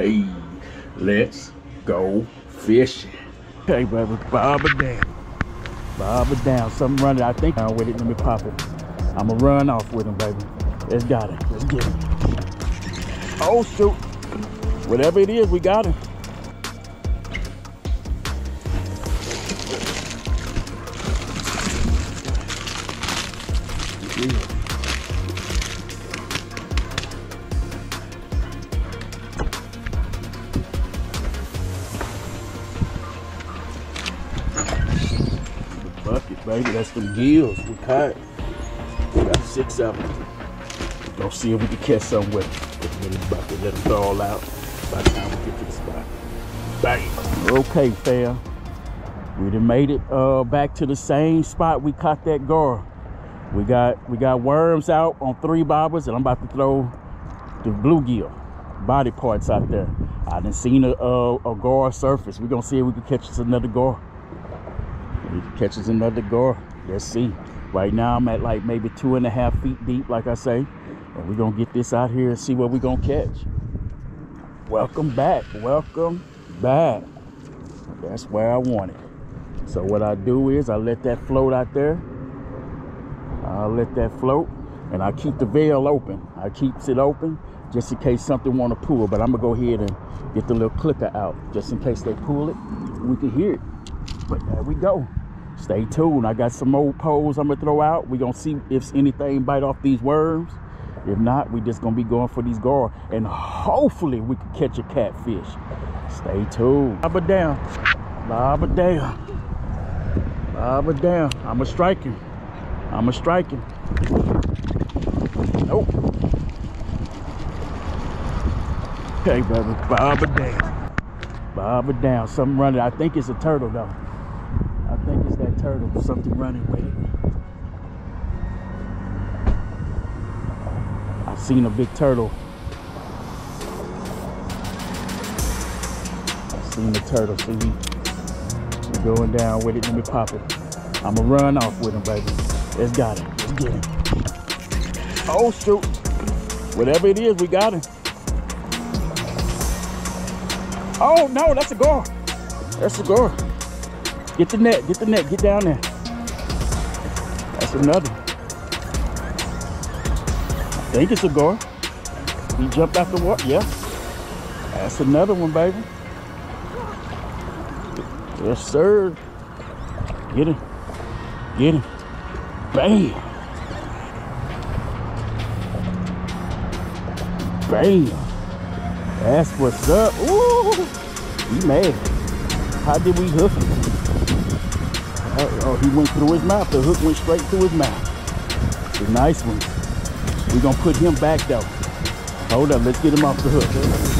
Hey, let's go fishing. Okay, baby, bob it down. Bob it down. Something running. I think I'm with it. Let me pop it. I'ma run off with him, baby. Let's got it. Let's get him. Oh shoot. Whatever it is, we got him. Yeah. Baby. That's them gills we caught. We got six of them. Go see if we can catch some with them. In the let them thaw out by the time we get to the spot. Bang. Okay, fam. We done made it uh, back to the same spot we caught that gar. We got we got worms out on three bobbers, and I'm about to throw the bluegill body parts out there. I done seen a, a, a gar surface. We're gonna see if we can catch us another gar. He catches another gar, let's see. Right now I'm at like maybe two and a half feet deep, like I say. And we're gonna get this out here and see what we're gonna catch. Welcome back, welcome back. That's where I want it. So what I do is I let that float out there. I'll let that float and I keep the veil open. I keeps it open just in case something want to pull. But I'm gonna go ahead and get the little clicker out just in case they pull it. We can hear it. But there we go. Stay tuned. I got some old poles I'm gonna throw out. we gonna see if anything bite off these worms. If not, we just gonna be going for these gar. And hopefully we can catch a catfish. Stay tuned. It down. It down. It down. I'm a striker. I'm a striker. Nope. Okay, baby. Bob down. Bob down. Something running. I think it's a turtle though. I think it's that turtle. Something running with it. I seen a big turtle. I seen the turtle. See, he going down with it. Let me pop it. I'ma run off with him, baby. Let's got him. Let's get him. Oh shoot. Whatever it is, we got him. Oh no, that's a gar. That's a gar. Get the net, get the net, get down there. That's another. I think it's a gar. He jumped out the water, yeah. That's another one, baby. Yes, sir. Get him. Get him. Bam. Bam. That's what's up. Ooh. He mad. How did we hook him? Oh, oh, he went through his mouth. The hook went straight through his mouth. The nice one. We're gonna put him back though. Hold up, let's get him off the hook.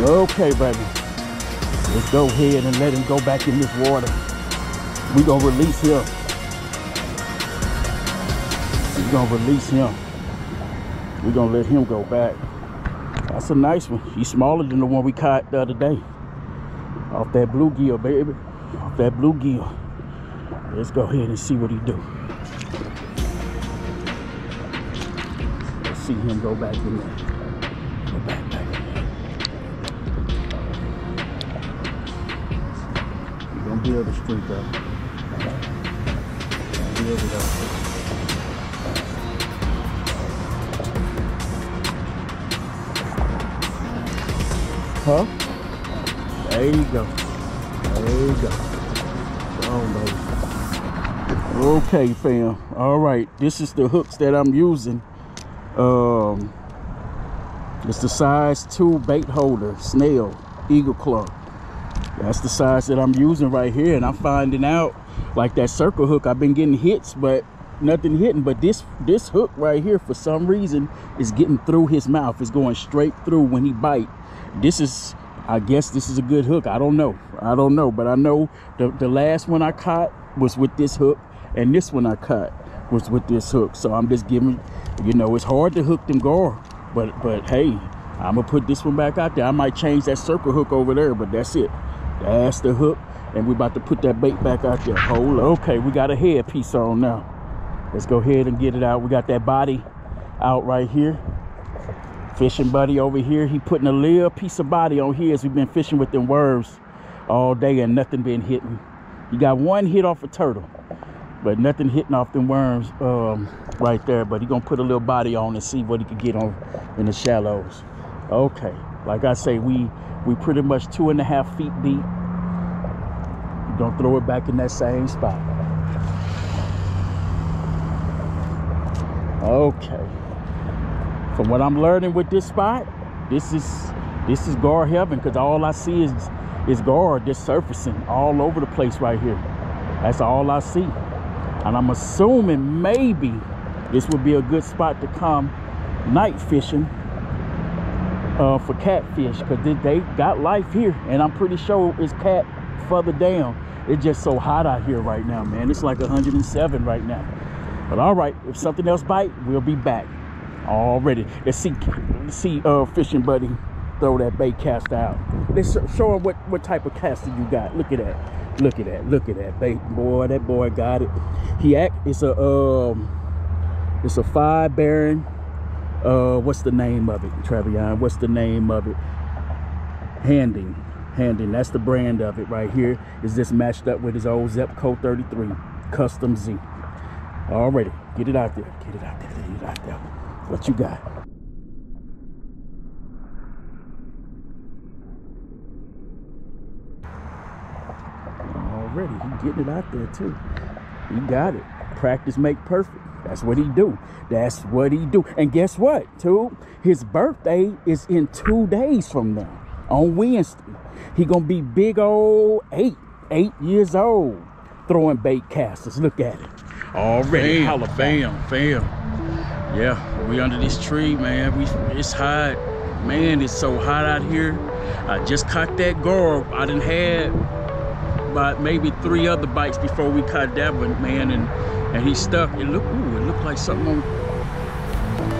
Okay, baby. Let's go ahead and let him go back in this water. We're gonna release him. we gonna release him. we gonna let him go back. That's a nice one. He's smaller than the one we caught the other day. Off that bluegill, baby. Off that bluegill. Let's go ahead and see what he do. Let's see him go back in there. Go back, back. You're gonna build the street up. Up. Huh? There you go. There you go. Go baby. Okay, fam. All right. This is the hooks that I'm using. Um, it's the size 2 bait holder, snail, eagle claw. That's the size that I'm using right here. And I'm finding out, like that circle hook, I've been getting hits, but nothing hitting. But this this hook right here, for some reason, is getting through his mouth. It's going straight through when he bite. This is, I guess this is a good hook. I don't know. I don't know. But I know the, the last one I caught was with this hook. And this one I caught was with this hook. So I'm just giving, you know, it's hard to hook them gar. But, but hey, I'm to put this one back out there. I might change that circle hook over there, but that's it. That's the hook. And we're about to put that bait back out there. Hold Okay, we got a head piece on now. Let's go ahead and get it out. We got that body out right here. Fishing buddy over here. He putting a little piece of body on here as we've been fishing with them worms all day and nothing been hitting. You got one hit off a turtle, but nothing hitting off them worms um, right there. But he gonna put a little body on and see what he could get on in the shallows. Okay, like I say, we we pretty much two and a half feet deep. Don't throw it back in that same spot. Okay. From what I'm learning with this spot, this is this is gar heaven because all I see is is gar just surfacing all over the place right here. That's all I see. And I'm assuming maybe this would be a good spot to come night fishing uh, for catfish because they, they got life here. And I'm pretty sure it's cat further down. It's just so hot out here right now, man. It's like 107 right now. But all right, if something else bite, we'll be back. Already. Let's see, let's see uh, fishing buddy throw that bait cast out. Let's show him what, what type of caster you got. Look at that. Look at that. Look at that bait. Boy, that boy got it. He act it's a um it's a five bearing. Uh what's the name of it, Travion? What's the name of it? Handing. Handing. That's the brand of it right here. Is this matched up with his old Zebco 33 Custom Z. Already. Get it out there. Get it out there. Get it out there. What you got? Already, he getting it out there too. He got it. Practice make perfect. That's what he do. That's what he do. And guess what, too? His birthday is in two days from now, on Wednesday. He gonna be big old eight, eight years old, throwing bait casters. Look at it. Already, Bam, bam, bam. Yeah, we under this tree, man. We it's hot. Man, it's so hot out here. I just caught that gar. I didn't had about maybe three other bites before we caught that one, man, and and he stuck. It looked, ooh, it looked like something on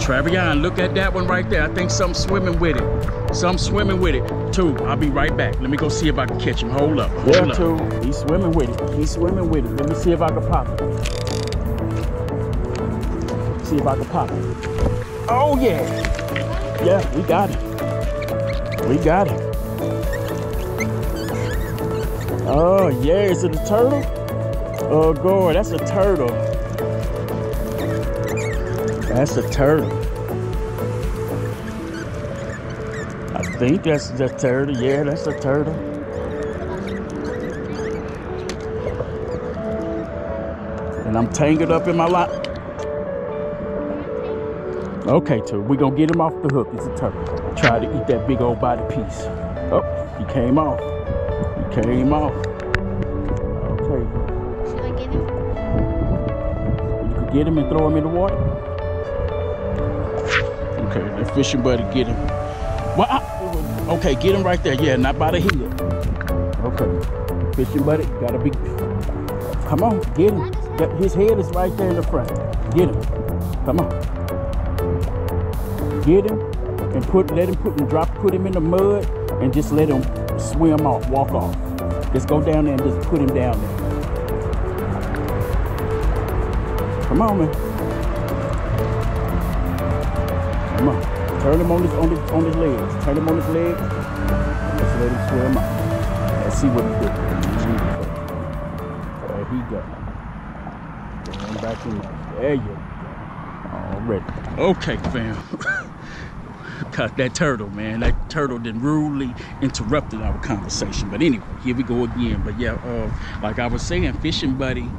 Travion, look at that one right there. I think some swimming with it. Some swimming with it. Two, I'll be right back. Let me go see if I can catch him. Hold up. Hold Yeah, up. too. He's swimming with it. He's swimming with it. Let me see if I can pop it. See if I can pop it. Oh yeah. Yeah, we got it. We got it. Oh yeah, is it a turtle? Oh god, that's a turtle. That's a turtle. I think that's the turtle. Yeah, that's a turtle. and I'm tangled up in my line. Okay, too. we gonna get him off the hook. It's a turtle. Try to eat that big old body piece. Oh, he came off. He came off. Okay, Should I get him? you could get him and throw him in the water. Okay, that fishing buddy get him. Well, I- okay, get him right there. Yeah, not by the heel. Okay, fishing buddy, gotta be. Come on, get him. His head is right there in the front. Get him. Come on. Get him and put let him put him drop put him in the mud and just let him swim off, walk off. Just go down there and just put him down there. Come on, man. Come on. Turn him on his on his on his legs. Turn him on his legs. Let's let him swim out. Let's see what he do. There he go. Back in there. There you go. Already. Okay, fam. Caught that turtle, man. That turtle then rudely interrupted our conversation. But anyway, here we go again. But yeah, uh, like I was saying, fishing buddy,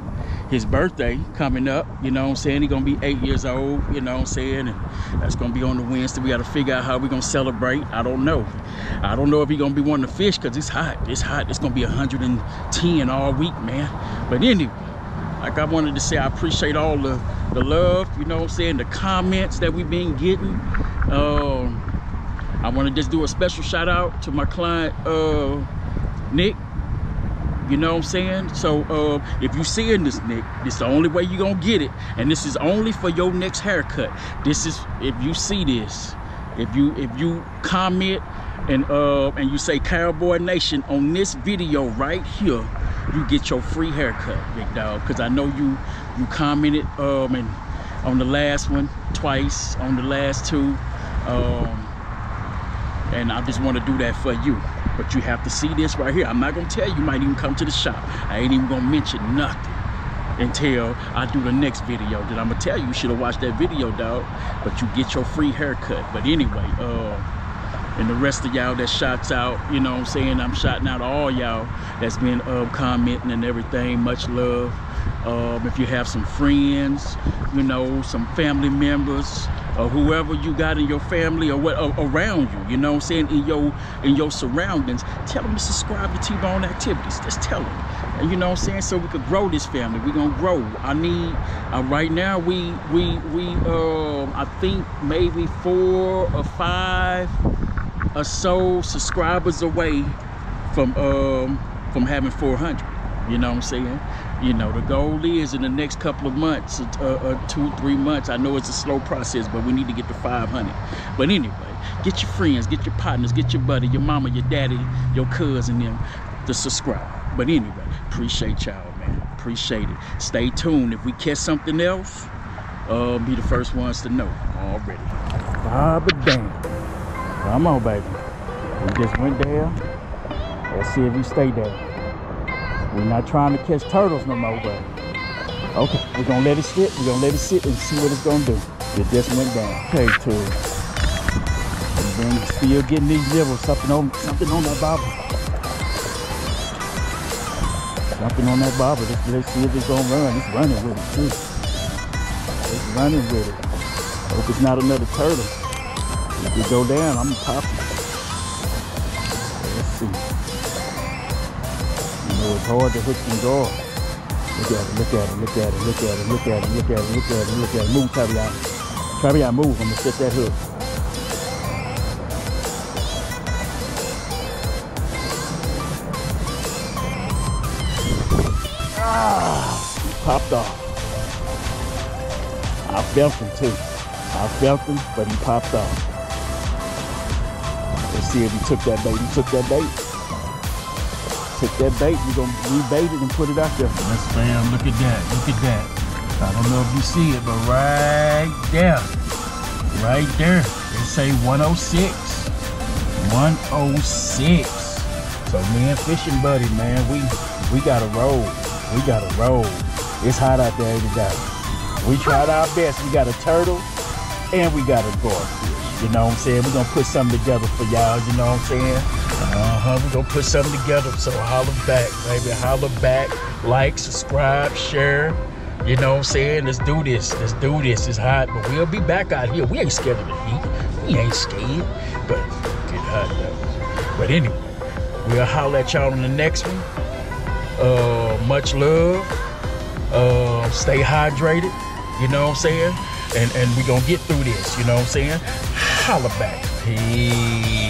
his birthday coming up, you know what I'm saying? He gonna be eight years old, you know what I'm saying? And that's gonna be on the Wednesday. We gotta figure out how we're gonna celebrate. I don't know. I don't know if he gonna be wanting to fish because it's hot. It's hot. It's gonna be 110 all week, man. But anyway, like I wanted to say, I appreciate all the, the love, you know what I'm saying, the comments that we've been getting. Um, I want to just do a special shout out to my client, uh, Nick. You know what I'm saying? So uh, if you seeing this, Nick, this is the only way you're going to get it. And this is only for your next haircut. This is, if you see this, if you if you comment and uh and you say Cowboy Nation on this video right here, you get your free haircut, big dog. Cause I know you you commented um and on the last one, twice on the last two. Um, and I just want to do that for you. But you have to see this right here. I'm not gonna tell you, you might even come to the shop. I ain't even gonna mention nothing until I do the next video. That I'm gonna tell you, you should have watched that video, dog. But you get your free haircut. But anyway, uh, and the rest of y'all that shots out, you know what I'm saying? I'm shouting out all y'all that's been uh, commenting and everything. Much love. Um, if you have some friends, you know, some family members, or whoever you got in your family or what around you, you know what I'm saying, in your in your surroundings, tell them to subscribe to T-Bone Activities. Just tell them. And you know what I'm saying? So we could grow this family. We're gonna grow. I need uh, right now we we we um I think maybe four or five or so subscribers away from um from having 400 you know what i'm saying? You know the goal is in the next couple of months uh, uh, two three months i know it's a slow process but we need to get to 500 but anyway get your friends get your partners get your buddy your mama your daddy your cousin them to subscribe. But anyway appreciate y'all man. Appreciate it. Stay tuned. If we catch something else uh be the first ones to know already. Baba damn. Come on, baby. We just went there. Let's see if we stay there. We're not trying to catch turtles no more, but okay, we're gonna let it sit. We're gonna let it sit and see what it's gonna do. It just went down. Okay, too. And then still getting these nibbles. Something on something on that bobber. Something on that bobber. Let's, let's see if it's gonna run. It's running with it too. It's running with it. Hope it's not another turtle. If you go down, I'm popping. Let's see. It's hard to hook and draw. Look at it, look at it, look at it, look at it, look at it, look at it, look at it, look at it. Move, Travion. Travion, move. I'm gonna set that hook. Ah, popped off. I felt him too. I felt him, but he popped off. Let's see if he took that bait. He took that bait. Took that bait. We're gonna rebait it and put it out there. Yes, fam. Look at that. Look at that. I don't know if you see it, but right there, right there, it say 106. 106. So me and fishing buddy, man, we we gotta roll. We gotta roll. It's hot out there today. We tried our best. We got a turtle and we got a garfish. You know what I'm saying? We're gonna put something together for y'all, you know what I'm saying? Uh-huh. We're gonna put something together. So holler back, baby. Holler back. Like, subscribe, share. You know what I'm saying? Let's do this. Let's do this. It's hot, but we'll be back out here. We ain't scared of the heat. We ain't scared. But get hot though. But anyway, we'll holler at y'all on the next one. Uh much love. Uh, stay hydrated. You know what I'm saying? And and we gonna get through this. You know what I'm saying? Holla back. Peace.